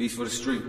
These for the street.